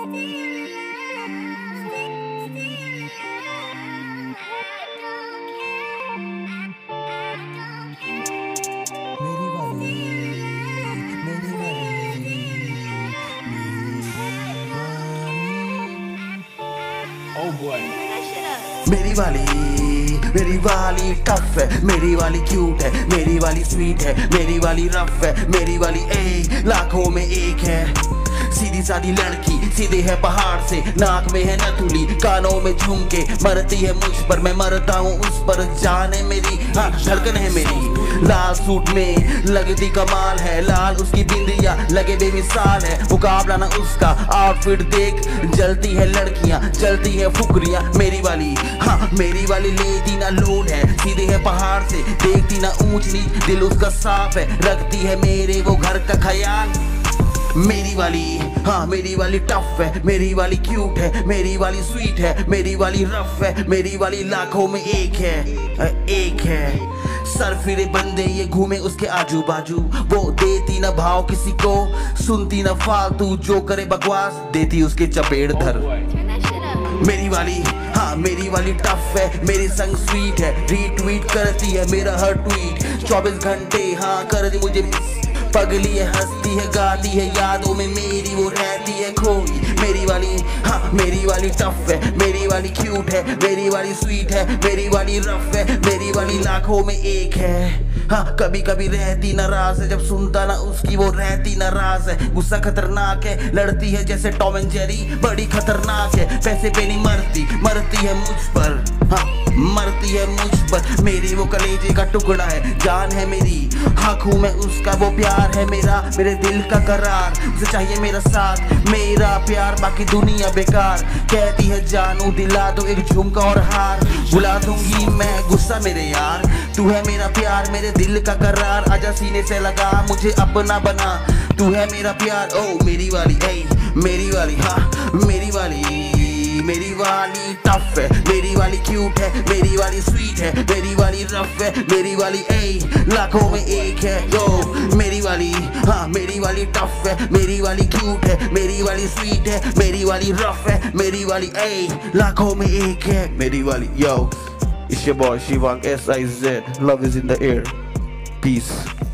मेरी वाली मेरी वाली टफ है, मेरी वाली क्यूट है, मेरी वाली स्वीट है, मेरी वाली रफ है, मेरी वाली, ए, लाखों में एक है। सीधी सादी लड़की, सीधे है पहाड़ से। नाक में है नथुली कानों में झुमके। मरती है मुझ पर, मैं मरता हूँ उस पर। जाने मेरी हाँ धड़कन है मेरी। लाल सूट में लगती कमाल है। लाल उसकी बिंदिया लगे बेमिसाल है। मुकाबला ना उसका आउटफिट देख। जलती है लड़कियाँ, जलती है फुकरियाँ। मेरी वाली हाँ मेरी वाली लेती ना लोड है। सीधे है पहाड़ से, देखती ना ऊंच नीच। दिल उसका साफ़ है, रखती है मेरे वो घर का ख्याल। मेरी वाली हाँ मेरी वाली टफ है मेरी वाली क्यूट है मेरी वाली स्वीट है मेरी वाली रफ है मेरी वाली लाखों में एक है एक है। सर फिरे बंदे ये घूमे उसके आजू बाजू वो देती ना भाव किसी को सुनती ना फालतू जो करे बकवास देती उसके चपेट Oh धर मेरी वाली हाँ मेरी वाली टफ है मेरे संग स्वीट है रीट्वीट करती है मेरा हर ट्वीट 24 घंटे हाँ करती मुझे miss। पगली है, हंसती है, गाती है, यादों में मेरी वो रहती है, खोई, मेरी वाली मेरी वाली टफ है, मेरी वाली क्यूट है, मेरी वाली स्वीट है, मेरी वाली रफ है, मेरी वाली लाखों में एक है। हाँ कभी कभी रहती नाराज़ है, जब सुनता ना उसकी वो रहती नाराज़ है। गुस्सा खतरनाक है, लड़ती है जैसे टॉम एंड जेरी बड़ी खतरनाक है। पैसे पे नहीं मरती मरती है मुझ पर। हाँ मरती है मुझ पर। मेरी वो कलेजे का टुकड़ा है, जान है मेरी। हक हूँ मैं उसका वो प्यार है मेरा, मेरे दिल का करार। उसे चाहिए मेरा साथ, मेरा प्यार, बाकी दुनिया बेकार। कहती है, जानू दिला दो एक झुमका और हार। बुला दूँगी मैं गुस्सा मेरे यार। तू है मेरा प्यार, मेरे दिल का करार। आजा सीने से लगा, मुझे अपना बना। तू है मेरा प्यार, ओ, मेरी वाली ए मेरी वाली हाँ मेरी वाली। मेरी वाली टफ है, मेरी वाली क्यूट है, मेरी वाली स्वीट है, मेरी वाली रफ है, मेरी वाली ए लाखों में एक है यो मेरी वाली हाँ मेरी वाली टफ है, मेरी वाली क्यूट है, मेरी वाली स्वीट है, मेरी वाली रफ है, मेरी वाली ए लाखों में एक है. मेरी वाली it's your boy Shivang, S I Z, love is in the air. Peace.